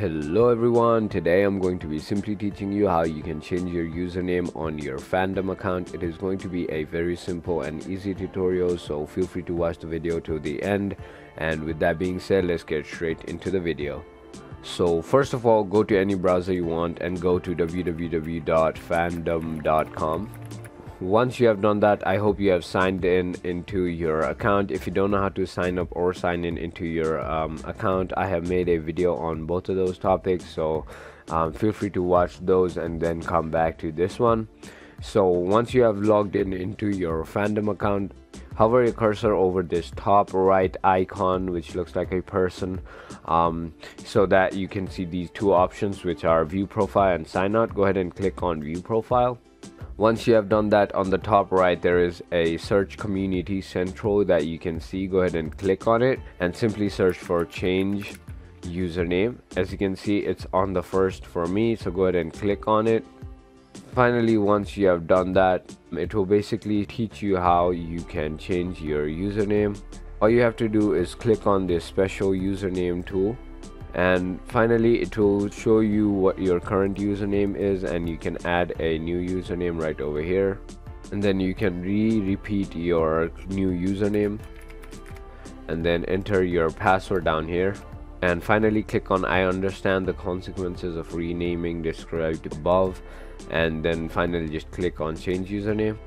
Hello everyone, today I'm going to be simply teaching you how you can change your username on your fandom account. It is going to be a very simple and easy tutorial so feel free to watch the video till the end and with that being said let's get straight into the video. So first of all go to any browser you want and go to www.fandom.com once you have done that i hope you have signed in into your account. If you don't know how to sign up or sign in into your um, account i have made a video on both of those topics. So um, feel free to watch those and then come back to this one. So once you have logged in into your fandom account hover your cursor over this top right icon which looks like a person um, so that you can see these two options which are view profile and sign out. Go ahead and click on view profile once you have done that on the top right there is a search community central that you can see. Go ahead and click on it and simply search for change username. As you can see it's on the first for me so go ahead and click on it. Finally once you have done that it will basically teach you how you can change your username. All you have to do is click on this special username tool and finally it will show you what your current username is and you can add a new username right over here. And then you can re-repeat your new username. And then enter your password down here. And finally click on I understand the consequences of renaming described above. And then finally just click on change username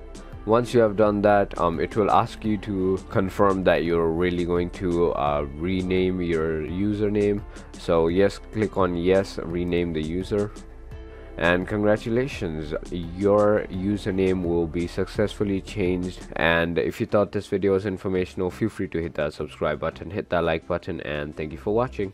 once you have done that um, it will ask you to confirm that you're really going to uh, rename your username. So yes click on yes rename the user. And congratulations your username will be successfully changed. And if you thought this video was informational feel free to hit that subscribe button hit that like button and thank you for watching